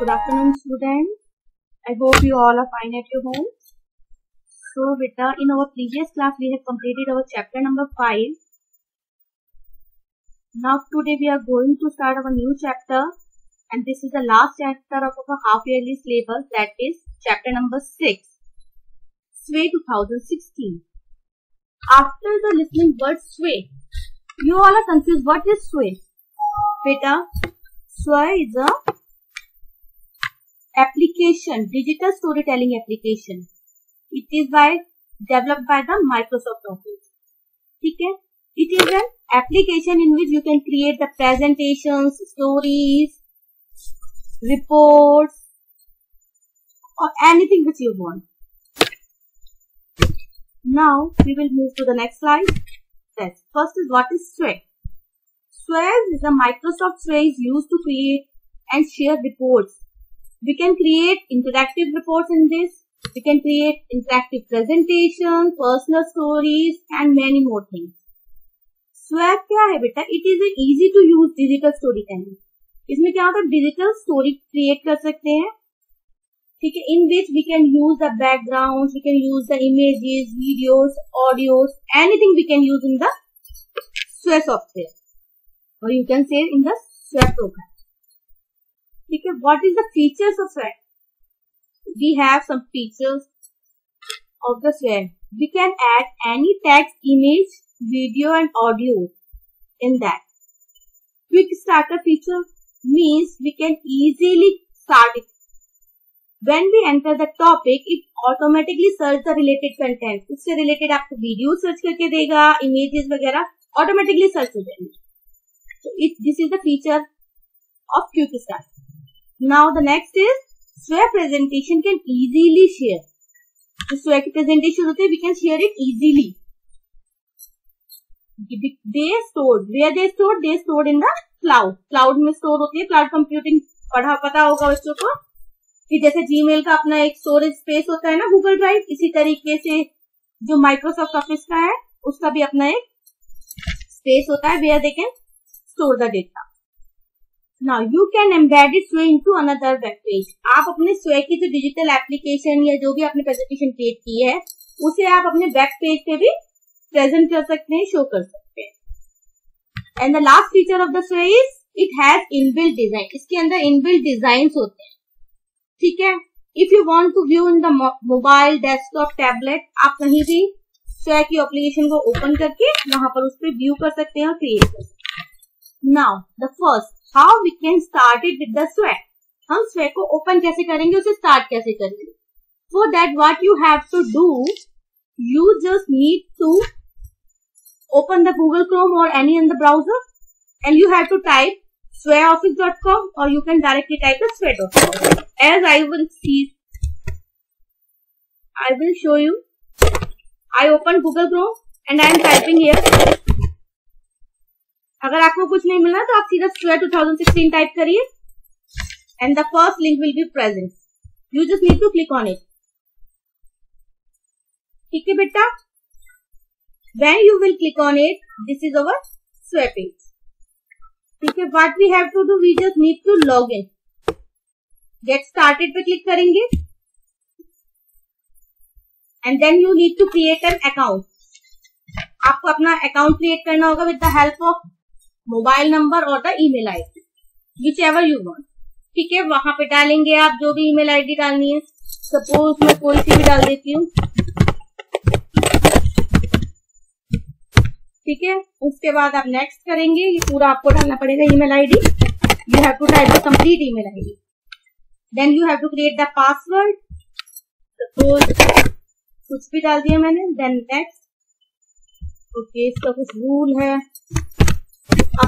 Good afternoon, students. I hope you all are fine at your home. So, beta, in our previous class, we have completed our chapter number 5. Now, today we are going to start our new chapter, and this is the last chapter of our half yearly syllabus, that is chapter number 6, SWAY 2016. After the listening word SWAY, you all are confused. What is SWAY? Beta, SWAY is a application, digital storytelling application. It is by developed by the Microsoft Office. Okay? It is an application in which you can create the presentations, stories, reports, or anything which you want. Now we will move to the next slide. First is what is Sway? Sway is a Microsoft Sway is used to create and share reports we can create interactive reports in this. We can create interactive presentations, personal stories and many more things. Swag क्या है बेटा it is easy to use digital storytelling इसमें क्या होता है? Digital story create कर सकते हैं। ठीक है in which we can use the background we can use the images videos audios anything we can use in the Sway software और you can save in the Sway program ठीक है what is the features of swag we have some features of the swag we can add any text image video and audio in that quick starter feature means we can easily start it when we enter the topic it automatically search the related content उससे related आपको video search करके देगा images वगैरह automatically search हो जाएंगे so it this is the feature of quick start Now the next is Sway presentation can easily share. जो Sway की presentation होते हैं we can share it easily. They stored where they stored they stored in the cloud. Cloud में store होती है cloud computing पढ़ा पता होगा बच्चों को कि जैसे जीमेल का अपना एक स्टोरेज स्पेस होता है ना गूगल ड्राइव इसी तरीके से जो माइक्रोसॉफ्ट ऑफ़िस का है उसका भी अपना एक स्पेस होता है where they can store the data now you can embed Sway into another web page आप अपने स्वे की जो डिजिटल एप्लीकेशन या जो भी आपने प्रेजेंटेशन क्रिएट की है, उसे आप अपने वेब पेज पे भी प्रेजेंट कर सकते हैं शो कर सकते हैं। And the last feature of the Sway is it has inbuilt design इसके अंदर इनबिल्ट डिज़ाइन होते हैं। ठीक है? If you want to view in the mobile desktop tablet आप कहीं भी स्वे की एप्लीकेशन को ओपन करके वहाँ पर उस पर व्यू कर सकते हैं और क्रिएट कर सकते हैं। Now the first how we can start it with the Sway हम स्वे को ओपन कैसे करेंगे, उसे स्टार्ट कैसे करेंगे? For that what you have to do you just need to open the Google Chrome और any in the browser and you have to type Sway office dot com और you can directly type the Sway dot com as I will see I will show you I open Google Chrome and I am typing here अगर आपको कुछ नहीं मिला तो आप सीधा square 2016 type करिए। And the first link will be present you just need to click on it ठीक है बेटा? When you will click on it this is our page ठीक है? What we have to do we just need to log in get started पे click करेंगे। And then you need to create an account आपको अपना account create करना होगा with the help of mobile number और the email ID whichever you want ठीक है, वहाँ पे डालेंगे आप जो भी ईमेल आईडी डालनी है। सपोज़ मैं कोई सी भी डाल देती हूँ। ठीक है, उसके बाद आप नेक्स्ट करेंगे। ये पूरा आपको डालना पड़ेगा email ID. You have to type the complete email ID then you have to create the password suppose कुछ भी डाल दिया मैंने देन नेक्स्ट ओके इसका कुछ रूल है।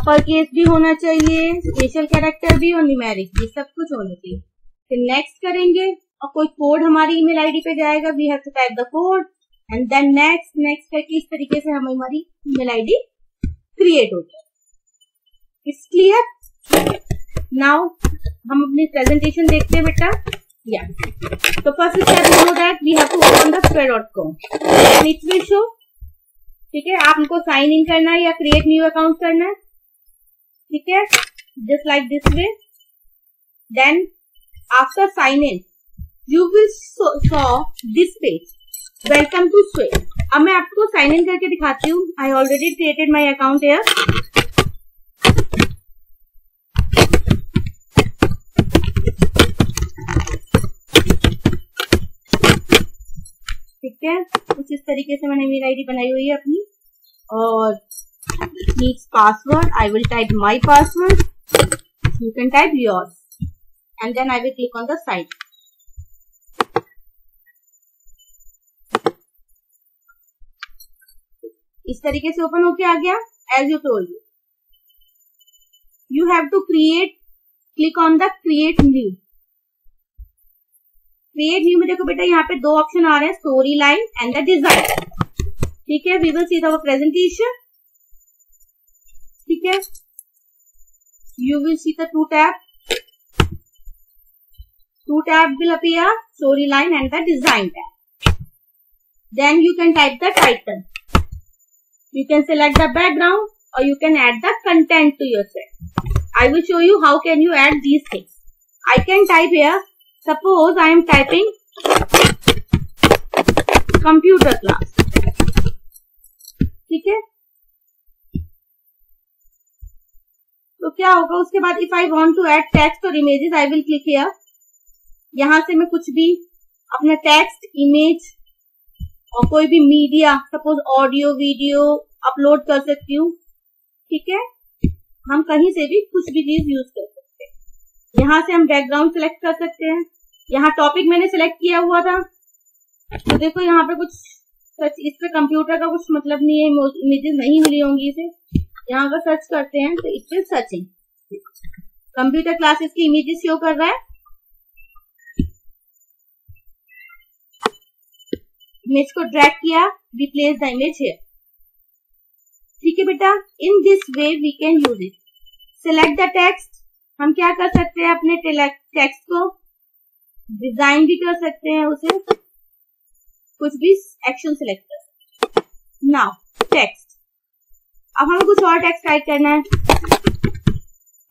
अपर केस भी होना चाहिए स्पेशल कैरेक्टर भी और न्यूमेरिक भी, सब कुछ होना चाहिए। फिर नेक्स्ट करेंगे और कोई कोड हमारी ईमेल आईडी पे जाएगा we have to type the code and then next next करके इस तरीके से हम हमारी ईमेल आईडी क्रिएट हो जाए। इट्स क्लियर नाउ हम अपनी प्रेजेंटेशन देखते हैं बेटा। या तो first step know that we have to open the square dot com it will show ठीक है, आपको साइन इन करना है या क्रिएट न्यू अकाउंट करना है। ठीक है? Just like this way then after sign in you will saw this page. Welcome to sway. अब मैं आपको साइन इन करके दिखाती हूँ. I already created my account here ठीक है? कुछ इस तरीके से मैंने मेरी आईडी बनाई हुई है अपनी। और needs password, I will type my password. You can type yours. And then I will click on the site इस तरीके से ओपन होके आ गया as you told you have to create click on the create new create new में देखो बेटा, यहाँ पे दो ऑप्शन आ रहे हैं story line and the design ठीक है we will see the presentation ठीक है? You will see the two tab two tap will appear storyline and the design tap then you can type the title you can select the background और you can add the content to yourself I will show you how can you add these things I can type here suppose I am typing computer class ठीक है? तो क्या होगा? उसके बाद if I want to add text और images I will click here यहाँ से मैं कुछ भी अपना टेक्स्ट इमेज और कोई भी media suppose audio video upload कर सकती हूँ। ठीक है? हम कहीं से भी कुछ भी चीज़ यूज़ कर सकते हैं। यहाँ से हम बैकग्राउंड सिलेक्ट कर सकते हैं। यहाँ टॉपिक मैंने सिलेक्ट किया हुआ था। तो देखो यहाँ पे कुछ सच इस पे कंप्यूटर का कुछ मतलब नहीं है इमेजेस नहीं मिली होंगी इसे। यहाँ अगर सर्च करते हैं तो it will searching computer classes की इमेजेस शो कर रहा है। इमेज को ड्रैग किया। रिप्लेस द इमेज है ठीक है बेटा? In this way we can use it select the text हम क्या कर सकते हैं अपने टेक्स्ट को? डिज़ाइन भी कर सकते हैं उसे। कुछ भी एक्शन सिलेक्ट कर नाउ टेक्स्ट अब हमें कुछ और टेक्स्ट टाइप करना है।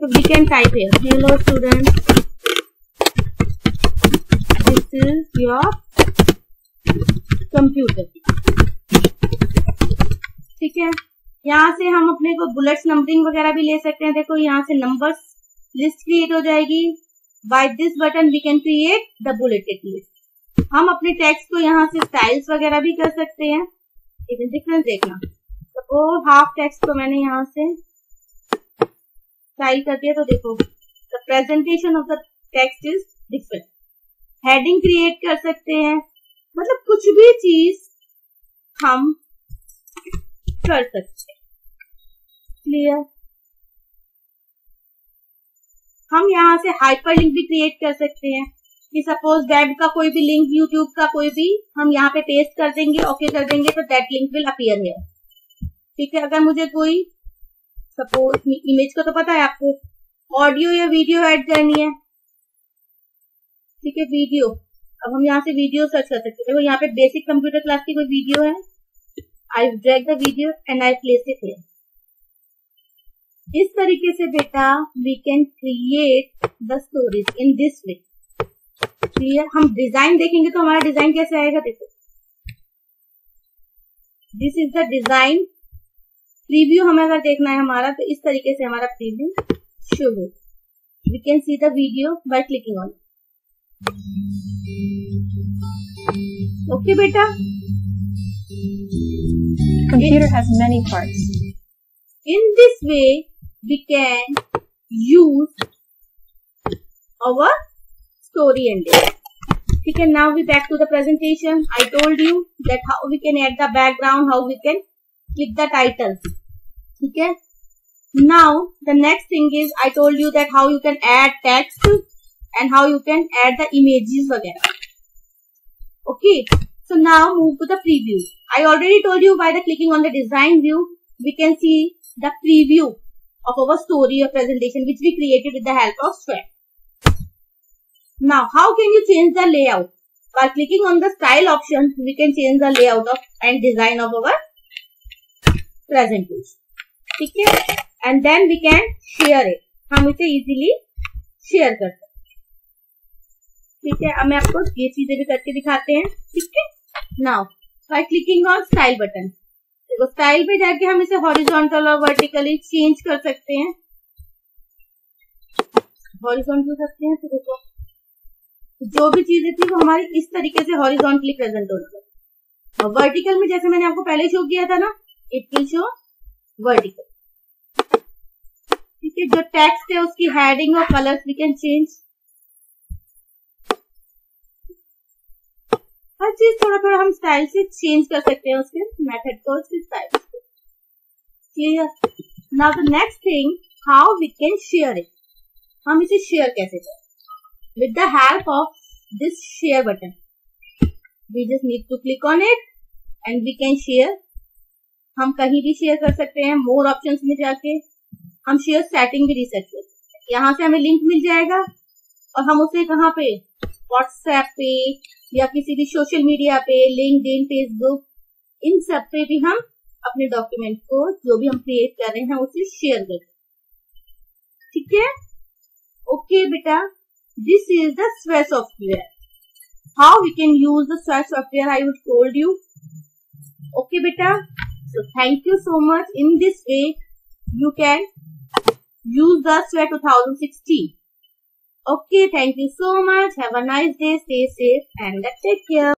तो वी कैन टाइप है hello student this is your computer ठीक है? यहाँ से हम अपने को बुलेट्स नंबरिंग वगैरह भी ले सकते हैं। देखो, यहाँ से नंबर्स लिस्ट क्रिएट हो जाएगी। By this button we can create the bulleted list हम अपने टेक्स्ट को यहाँ से स्टाइल्स वगैरह भी कर सकते हैं। डिफरेंस देखना। सपोज़ हाफ़ टेक्स्ट को मैंने यहाँ से स्टाइल कर दिया तो देखो the presentation of the text is different heading create कर सकते हैं मतलब कुछ भी चीज़ हम कर सकते हैं. क्लियर हम यहाँ से हाइपर लिंक भी क्रिएट कर सकते हैं. कि सपोज़ वेब का कोई भी लिंक यूट्यूब का कोई भी हम यहाँ पे पेस्ट कर देंगे ओके okay कर देंगे तो दैट लिंक विल अपियर है ठीक है, अगर मुझे कोई सपोज़ इमेज का तो पता है आपको ऑडियो या वीडियो ऐड करनी है। ठीक है वीडियो अब हम यहाँ से वीडियो सर्च कर सकते हैं। देखो, यहाँ पे बेसिक कंप्यूटर क्लास की कोई वीडियो है। I drag the video and I place it here इस तरीके से बेटा we can create the stories in this way clear हम डिज़ाइन देखेंगे तो हमारा डिज़ाइन कैसे आएगा, देखो। This is the design preview हमें अगर देखना है हमारा तो इस तरीके से हमारा प्रीव्यू शो हो we can see the video by clicking on okay बेटा computer has many parts. In this way, we can use our story ending. Okay, now we back to the presentation. I told you that how we can add the background, how we can click the title. Okay. Now, the next thing is I told you that how you can add text and how you can add the images again. Okay. So now move to the preview. I already told you by the clicking on the design view, we can see the preview of our story or presentation which we created with the help of square. Now, how can you change the layout? By clicking on the style option, we can change the layout of and design of our presentation. ठीक है? And then we can share it हम इसे easily share कर सकते ठीक है? अब मैं आपको ये चीज़ें भी करके दिखाते हैं। ठीक है? Now by clicking on style button देखो स्टाइल पे जाके हम इसे हॉरिजॉन्टल और वर्टिकली चेंज कर सकते हैं। हॉरिजॉन्टल सकते हैं तो देखो। जो भी चीज़ें थी, वो हमारी इस तरीके से हॉरिजॉन्टली प्रेजेंट होती है। वर्टिकल में जैसे मैंने आपको पहले शो किया था ना इट विल शो वर्टिकल है जो टेक्स्ट है, उसकी हेडिंग और कलर्स वी कैन चेंज हर चीज़ थोड़ा थोड़ा हम स्टाइल से चेंज कर सकते हैं उसके मेथड को, उसके style clear now the next thing how we can share it हम इसे शेयर कैसे करें? With the help of this share button we just need to click on it and we can share हम कहीं भी share कर सकते हैं मोर ऑप्शंस में जाके. हम शेयर सेटिंग भी रिसेट कर सकते हैं। यहाँ से हमें लिंक मिल जाएगा और हम उसे कहाँ पे? व्हाट्सएप पे या किसी भी सोशल मीडिया पे लिंक इन फेसबुक इन सब पे भी हम अपने डॉक्यूमेंट को जो भी हम क्रिएट कर रहे हैं उसे शेयर कर ठीक है? ओके बेटा। This is the Sway software how we can use the Sway software I would told you okay बेटा? So, thank you so much. In this way, you can use the SWE 2016 Okay, thank you so much. Have a nice day. Stay safe and take care.